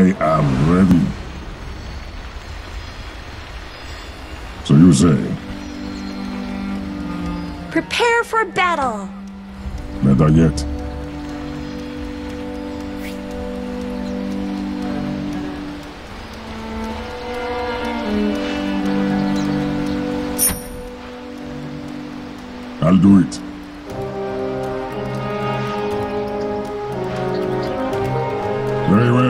I am ready. So you say, Prepare for battle! better yet. I'll do it. Very well.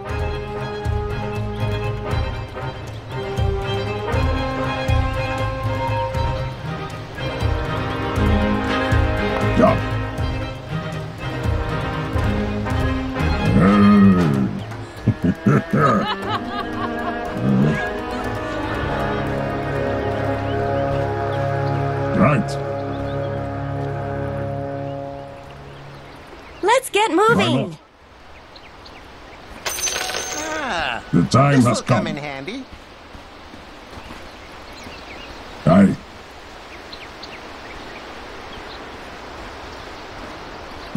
Time this has come come. in handy. Aye.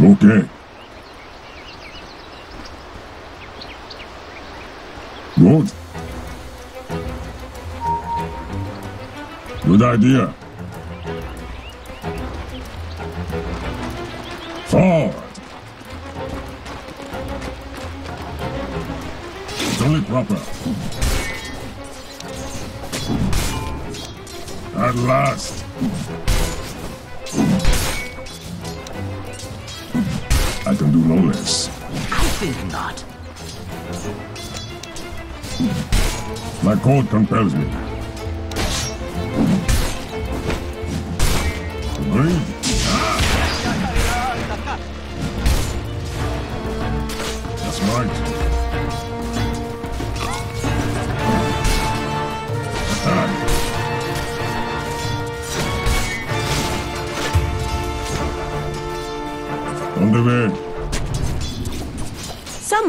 Okay. Good. Good idea. Forward. Only proper. At last. I can do no less. I think not. My code compels me.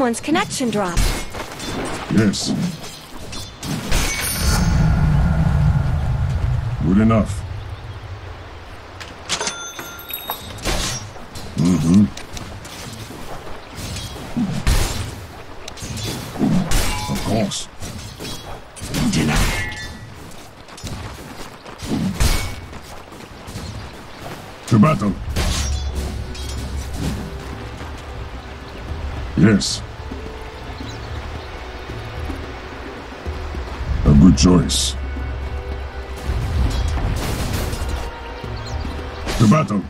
Someone's connection dropped. Yes. Good enough. Mm-hmm. Of course. Denied. To battle. Yes. Choice. To battle.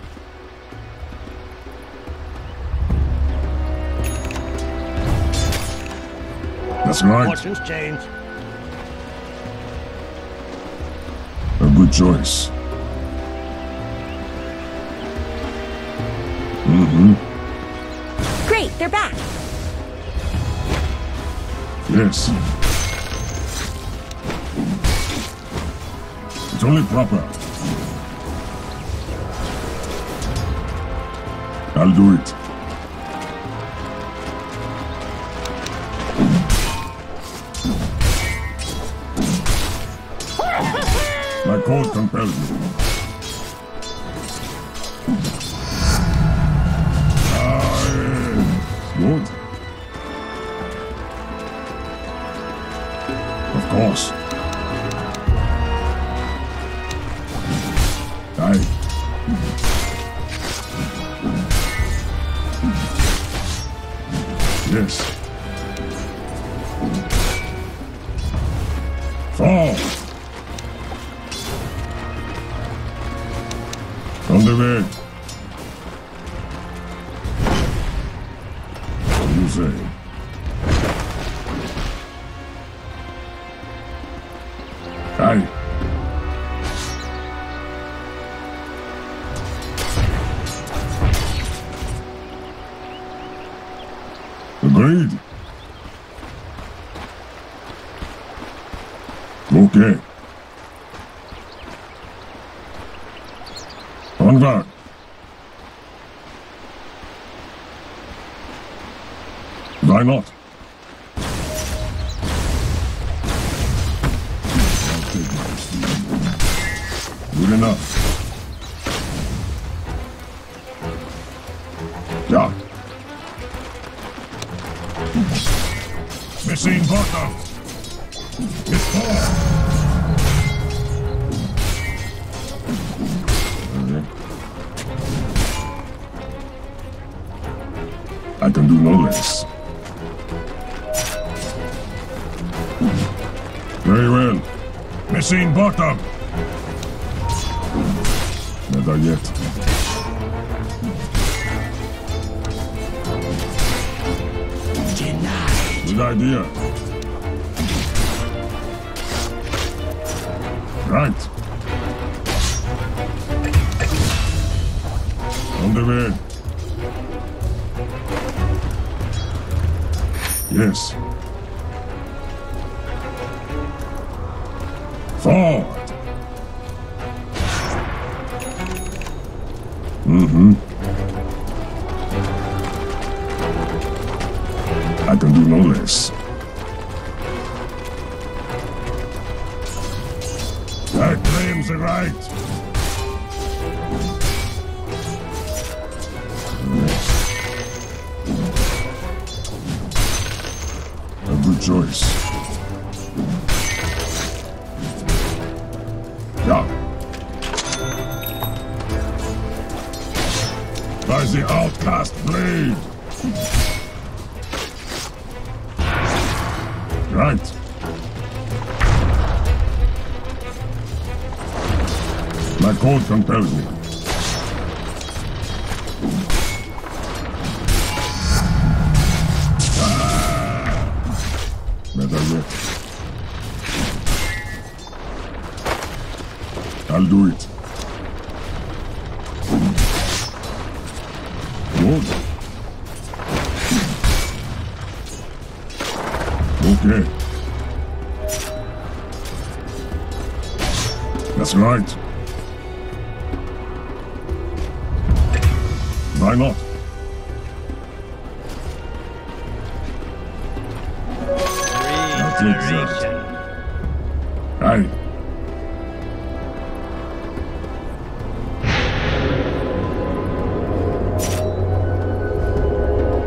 That's right. Fortunes change. A good choice. Mm-hmm. Great, they're back! Yes. Only proper. I'll do it. My code compels me. Amazing. Hey. Agreed. Okay. On guard. not? Stop them! Yet. Denied. Good idea. Right. On the way. Yes. Mm-hmm.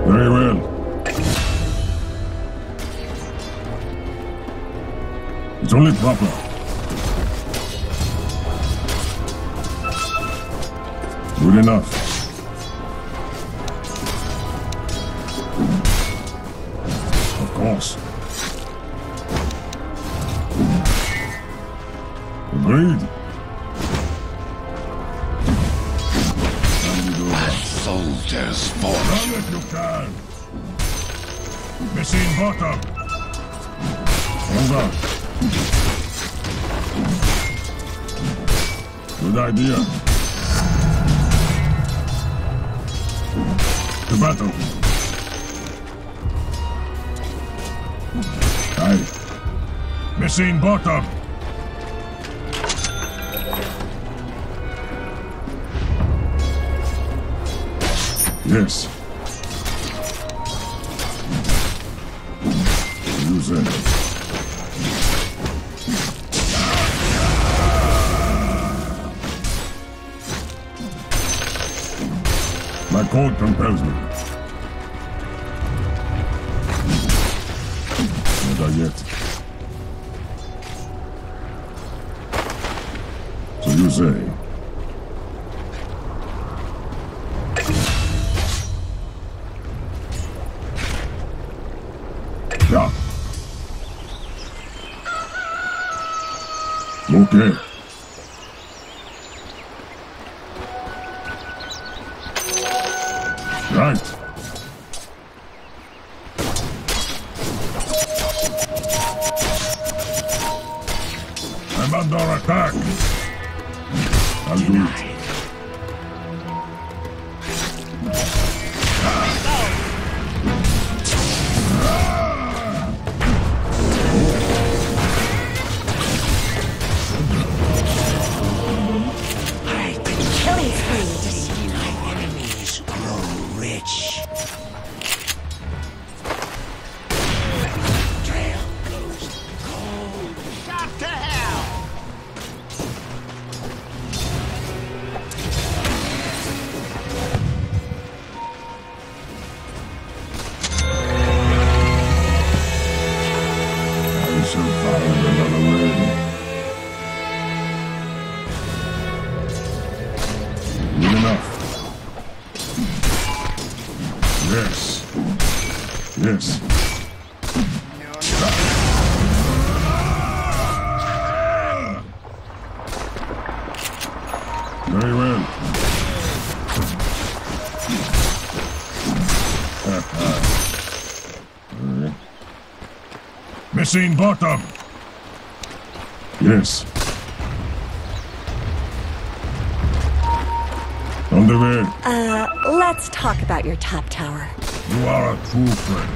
Very well. It's only proper. Good enough. seen bottom. Yes. Use it. My code compels me. Okay. Missing bottom. Yes. On the way. Uh, let's talk about your top tower. You are a true friend.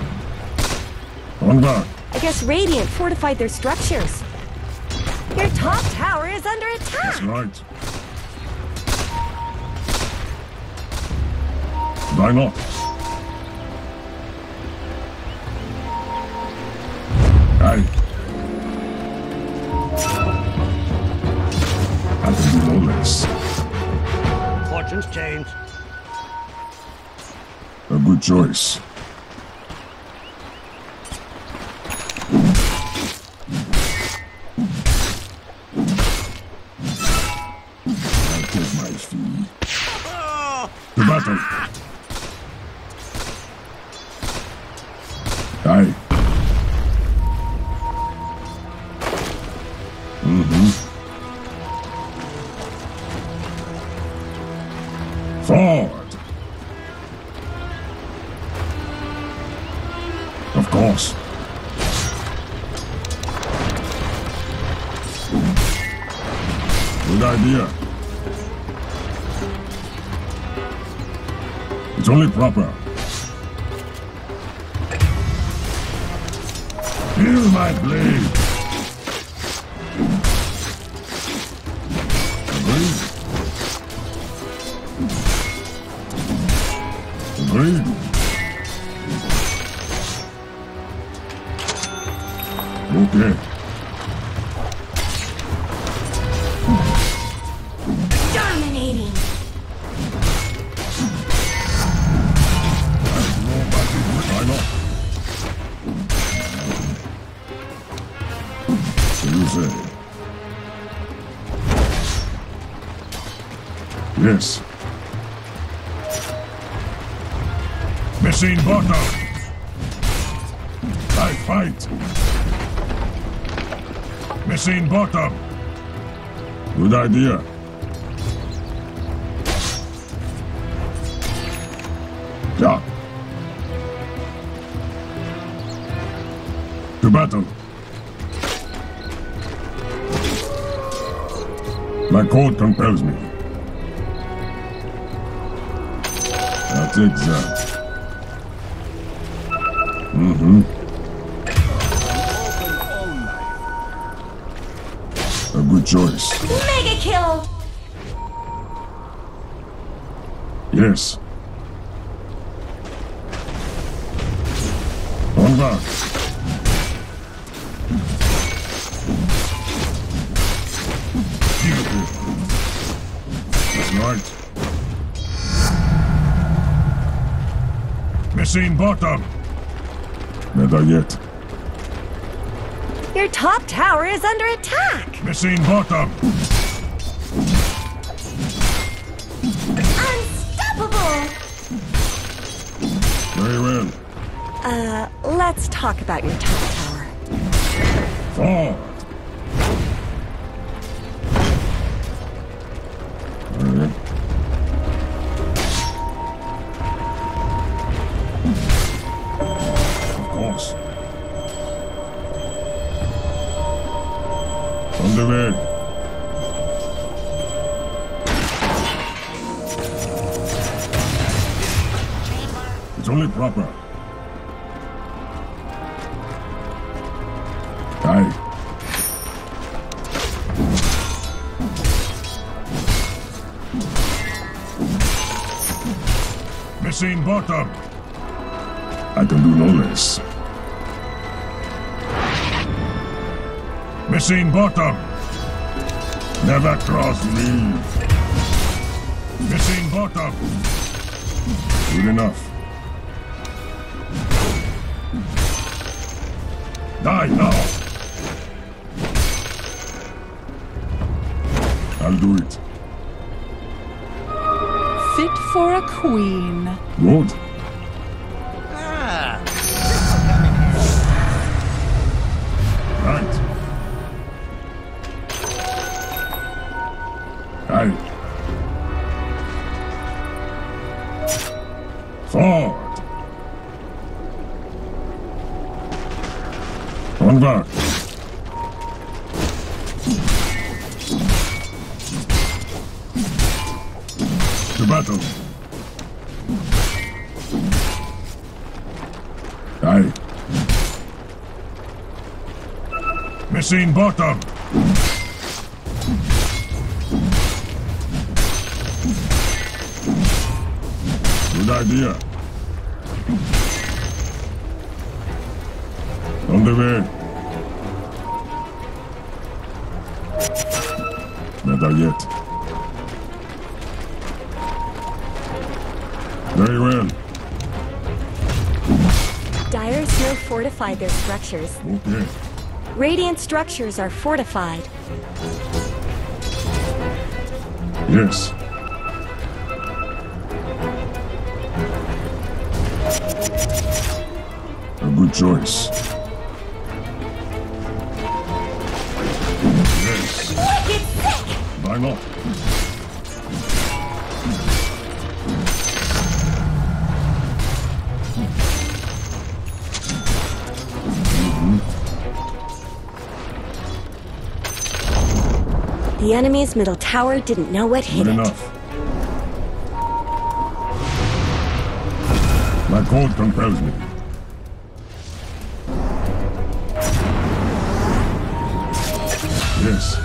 On guard. I guess Radiant fortified their structures. Your top tower is under attack! That's right. Why not? A good choice. Proper. Feel my blade. Agreed. Agreed. Idea. Yeah. To battle. My code compels me. I'll take Yes. On guard. That's right. Missing bottom. Never yet. Your top tower is under attack! Missing bottom. Uh, let's talk about your top tower. Forward. Alright. Bottom. I can do no less. Missing bottom. Never cross me. Missing bottom. Good enough. Fit for a queen. Good. Missing bottom! Good idea. On the way. Not yet. Very well. Dire Snow fortified their structures. Okay. Radiant structures are fortified. Yes. A good choice. The enemy's middle tower didn't know what hit Good it. enough. My code compels me. Yes.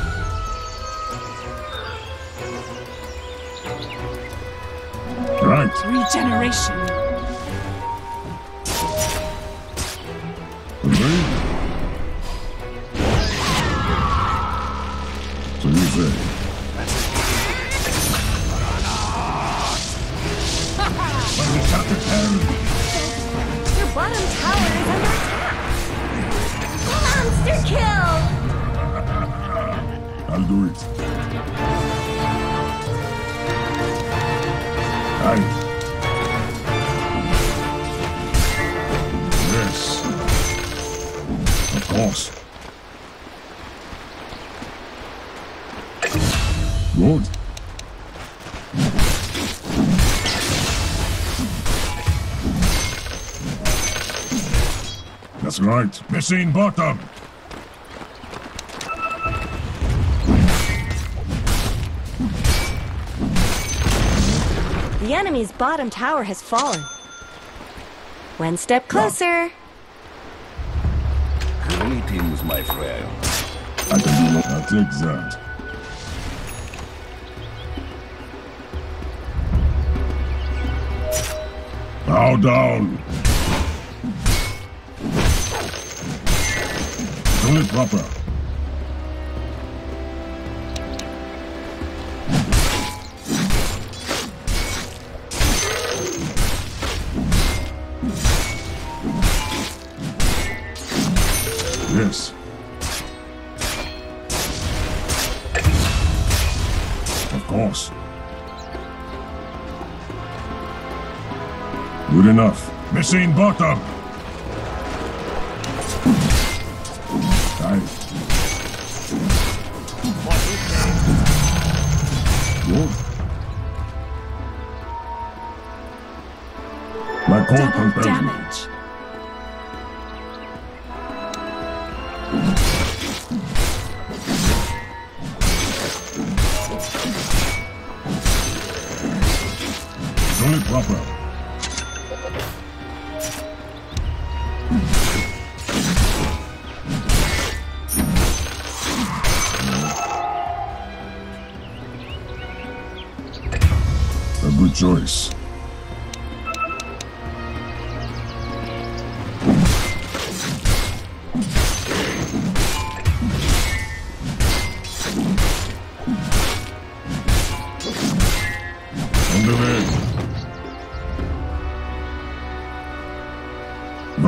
Right. Regeneration. Right. Missing bottom. The enemy's bottom tower has fallen. One step closer. Greetings, my friend. I can do what I take that. Bow down. Do proper. Yes. Of course. Good enough. Missing bottom.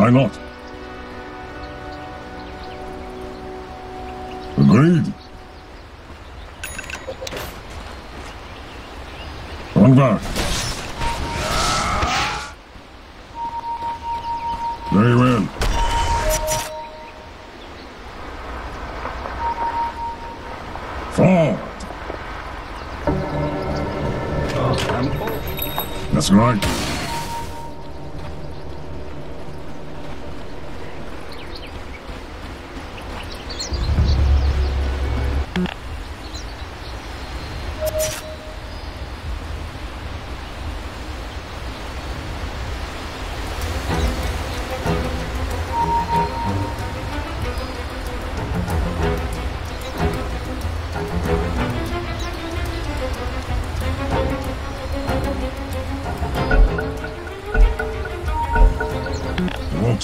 Why not? Agreed. Onward. Very well. Forward. That's right.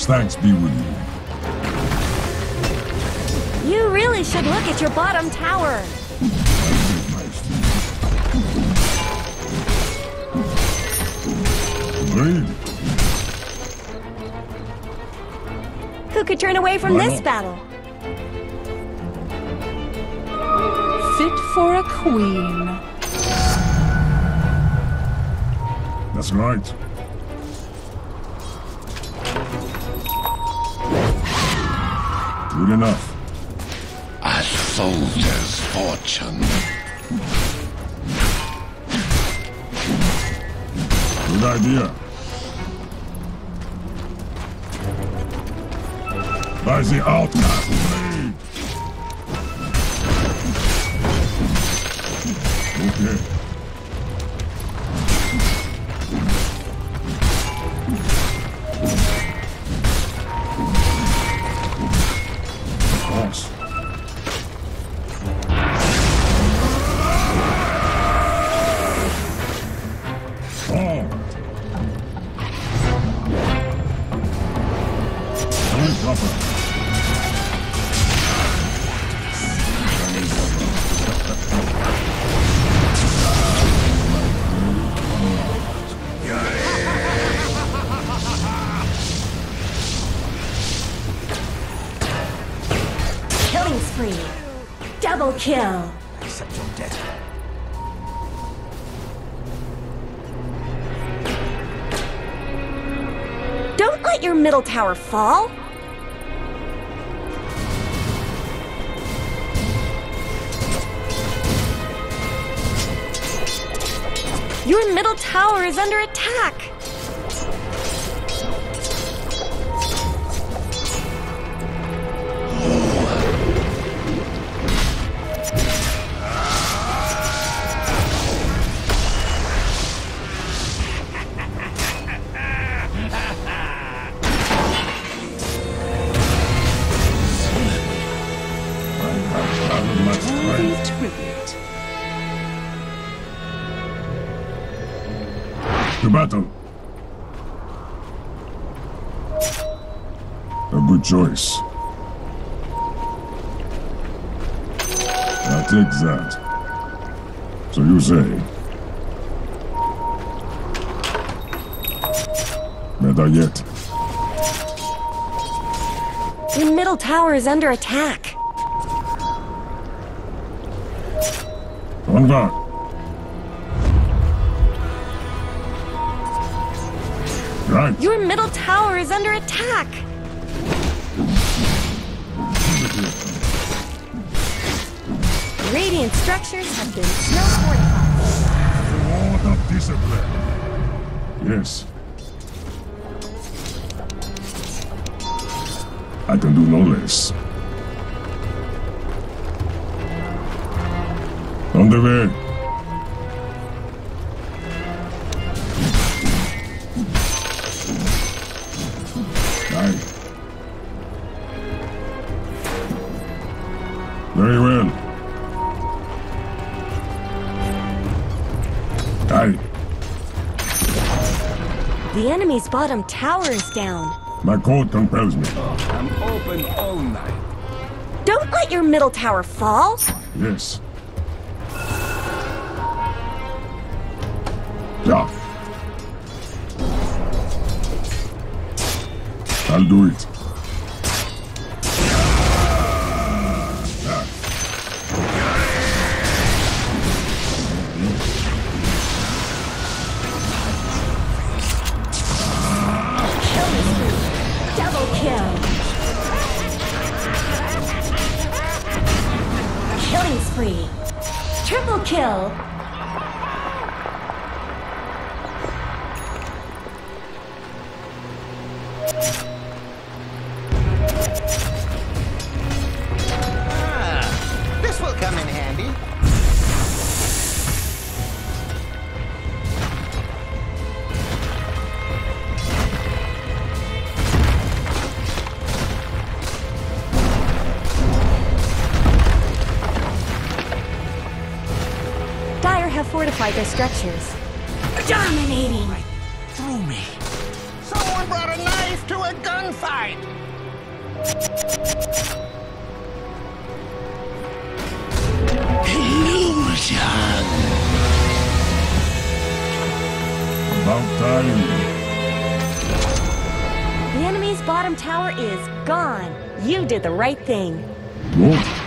Thanks be with you. You really should look at your bottom tower. Who could turn away from Why this not? battle? Fit for a queen. That's right. Good enough. A soldier's fortune. Good idea. By the outcast blade. Okay. Middle tower fall. Your middle tower is under attack. A. I'll take that. So you say. Better yet. Your middle tower is under attack. On guard. Right. Your middle tower is under attack. Radiant structures have been snow fortified. Of discipline. Yes. I can do no less. On the way. Aye. The enemy's bottom tower is down. My code compels me. I'm open all night. Don't let your middle tower fall. Yes. Yeah. I'll do it. Structures. Dominating. Right Through me. Someone brought a knife to a gunfight. Illusion. About time. The enemy's bottom tower is gone. You did the right thing. Good.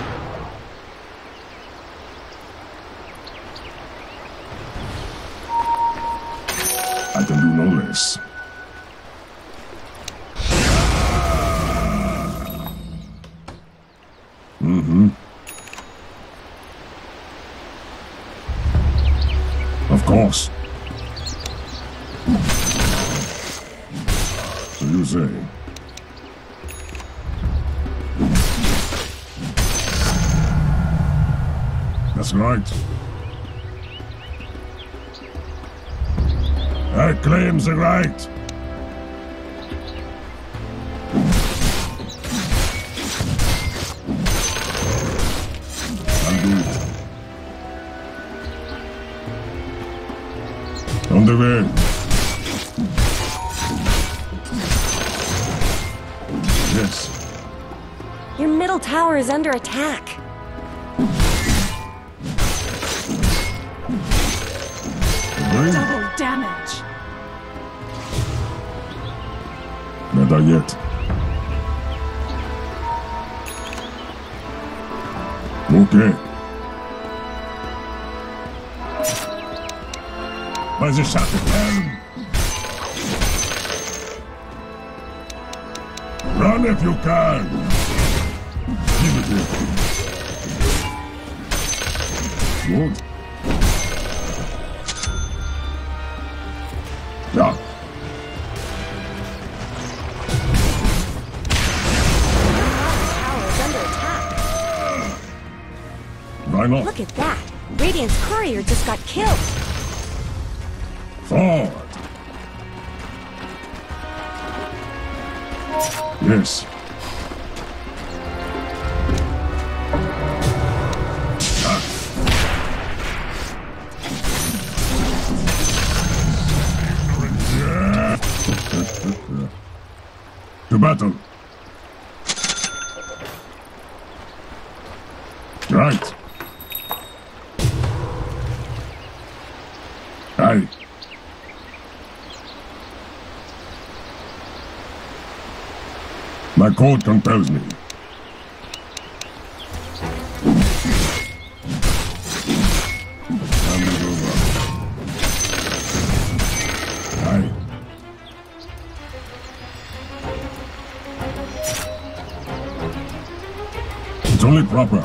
That's right. I claim the right. Is under attack. Double damage. Not yet. Okay. The shot. Run if you can. Look at that. Radiant's courier just got killed. Forward. Yes. To battle. Right. Aye. My code compels me. Proper.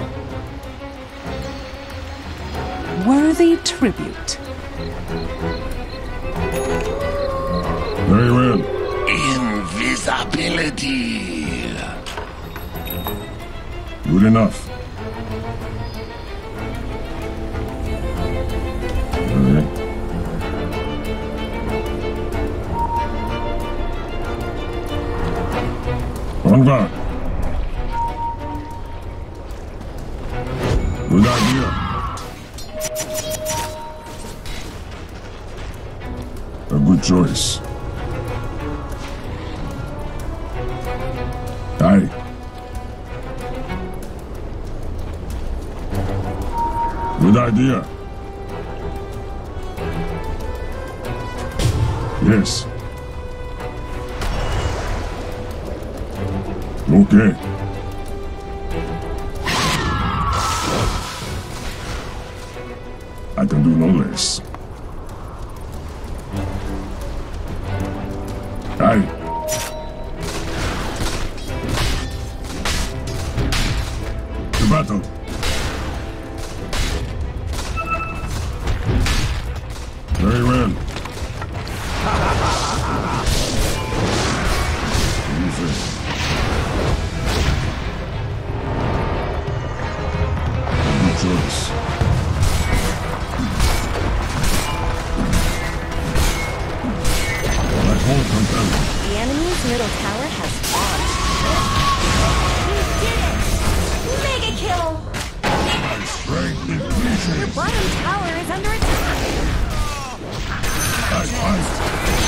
Worthy tribute. Very well. Invisibility. Good enough. Alright. On guard. A good choice. Aye. Good idea. Yes. Okay. bottom tower is under attack!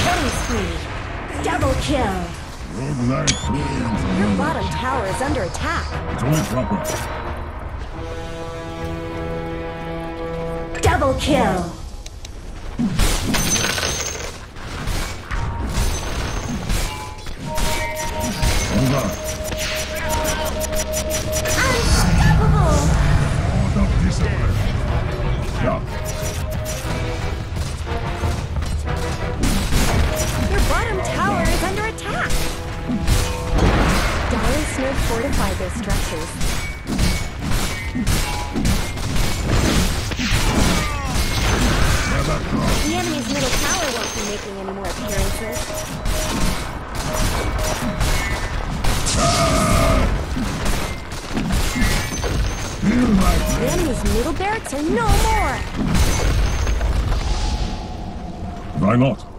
Killing spree! Double kill! Your bottom tower is under attack! It's only proper. Double kill! Engineers fortify their structures. The enemy's middle tower won't be making any more appearances. The enemy's middle barracks are no more! Why not?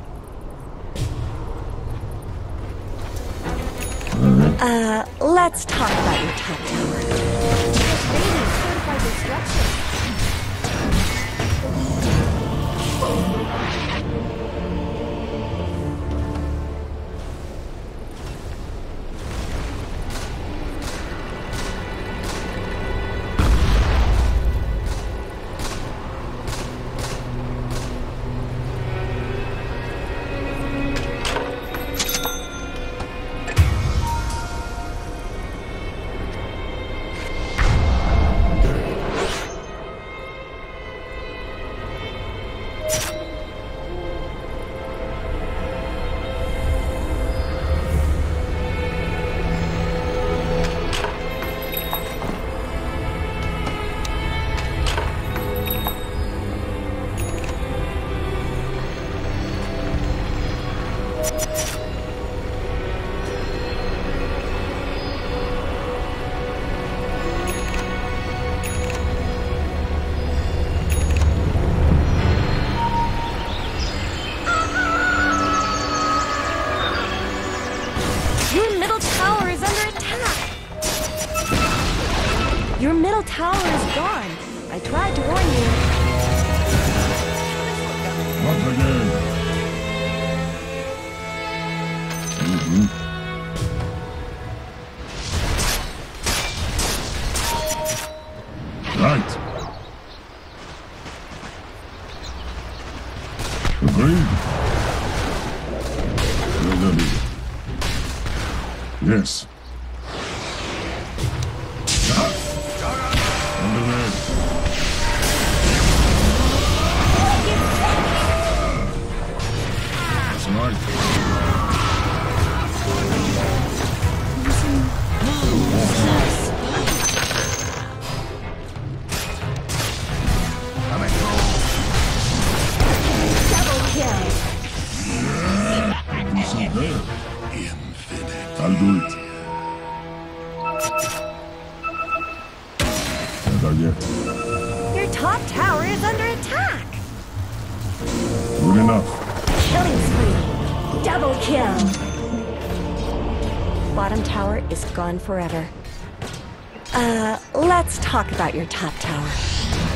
Uh, let's talk about your top tower. Certified destruction. goodness. Let's talk about your top tower.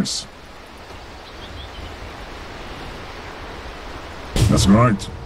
Yes. That's right.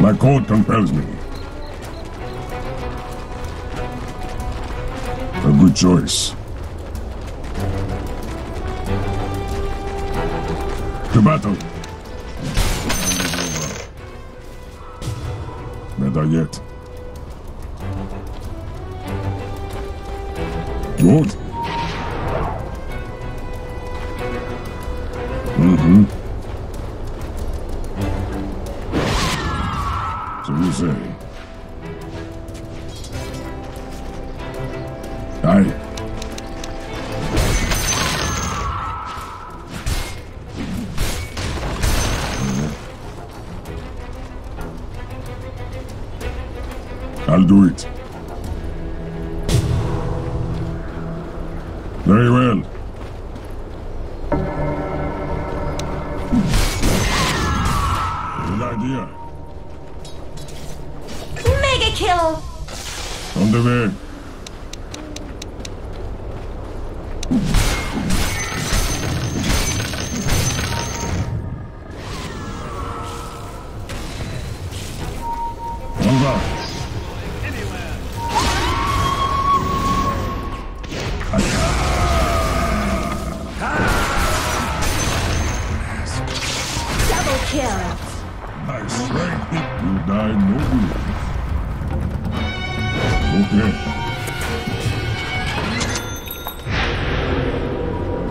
My code compels me. A good choice. To battle. Better yet. Good. Kill. My strength will die nobly. Okay.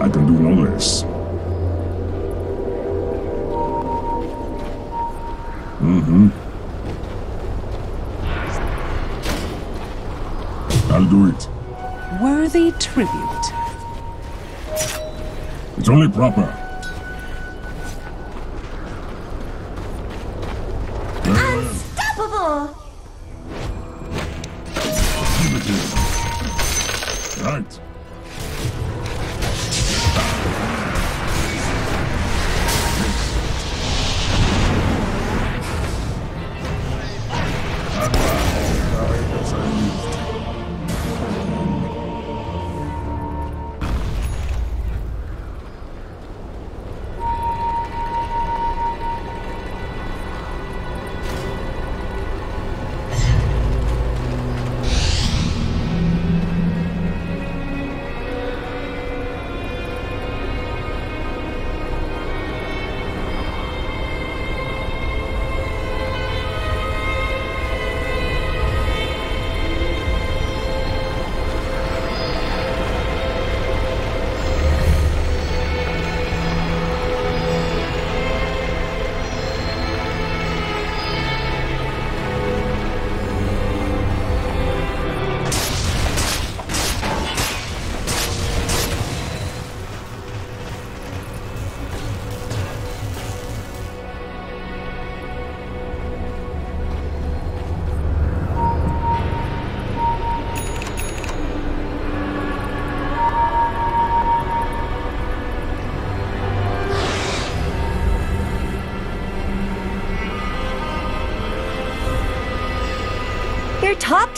I can do no less. Mm-hmm. I'll do it. Worthy tribute. It's only proper.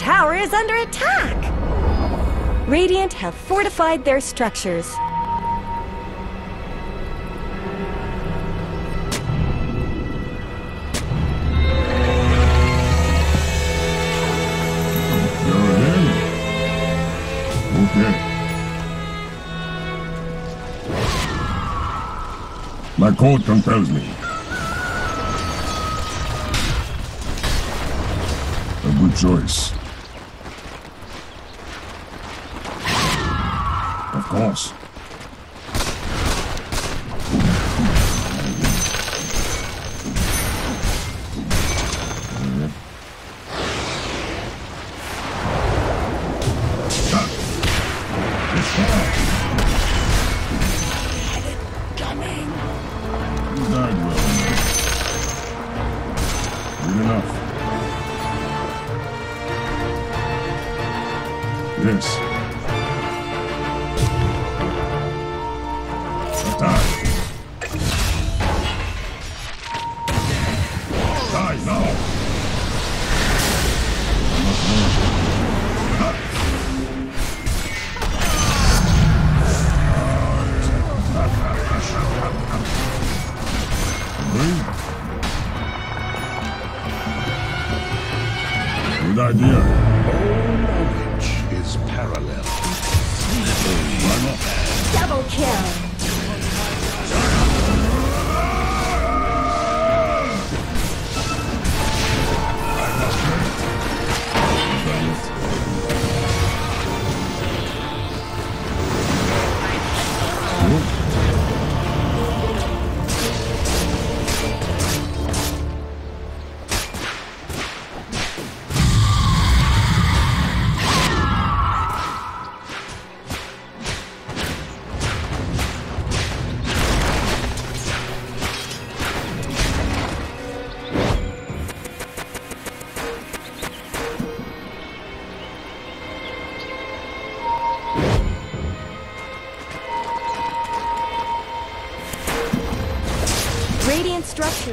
tower is under attack! Radiant have fortified their structures. My code compels me. A good choice. else.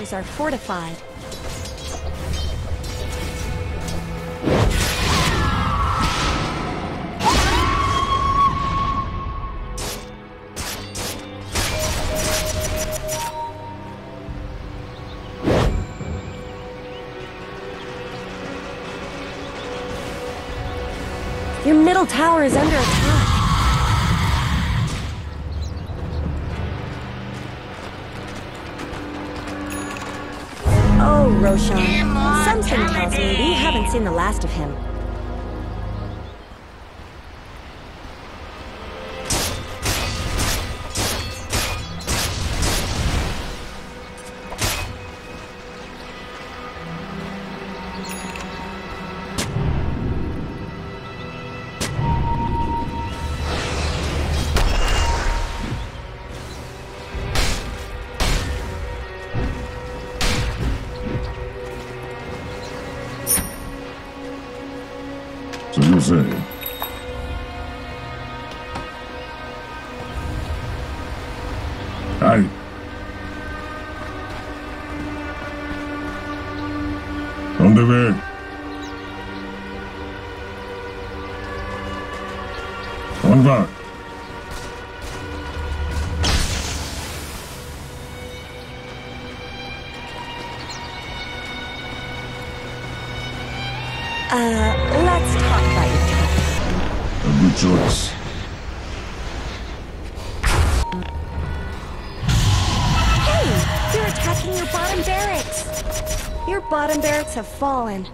towers are fortified. Your middle tower is under attack. Roshan. Something tells me we haven't seen the last of him. Your bottom barracks have fallen.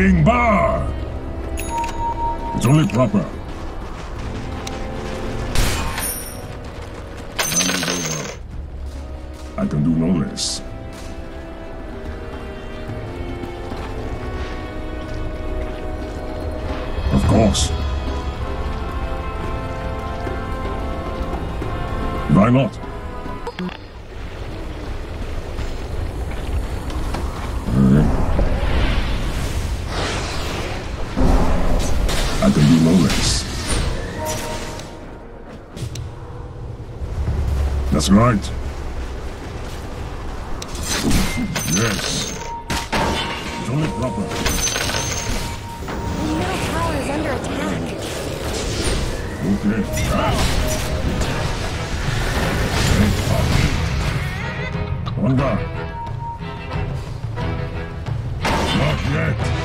King Bar! It's only proper Okay. Ah. Take cover. On guard. Not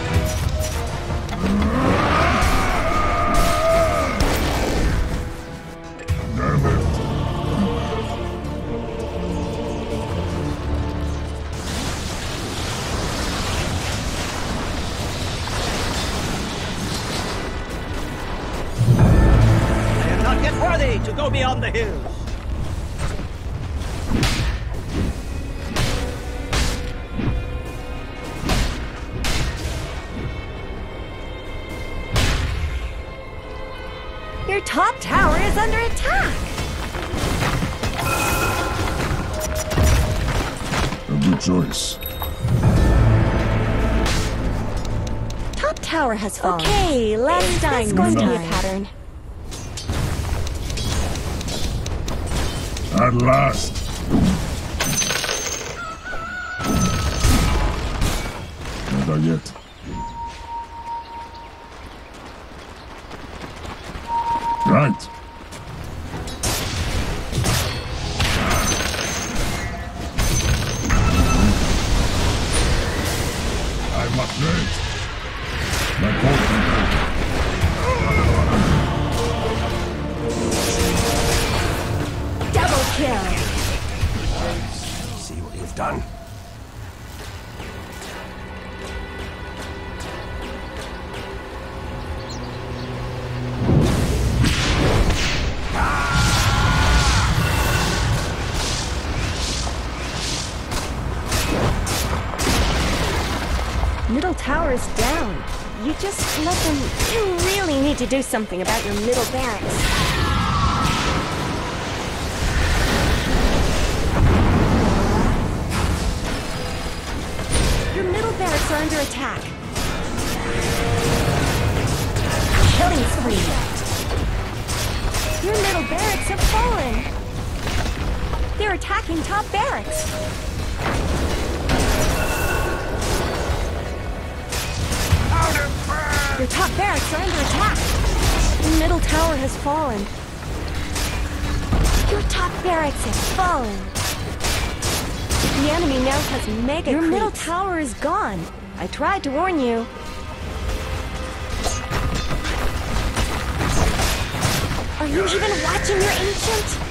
worthy to go beyond the hills. Your top tower is under attack. A good choice. Top tower has fallen. Okay, last time. This going to be a pattern. At last. Not yet. Kill. See what you've done? Middle tower is down. You just let them. You really need to do something about your middle barracks. Are under attack. Killing spree. Your middle barracks have fallen. They're attacking top barracks. Your top barracks are under attack. The middle tower has fallen. Your top barracks has fallen. The enemy now has mega Your middle tower is gone. I tried to warn you. Are you even watching your ancient?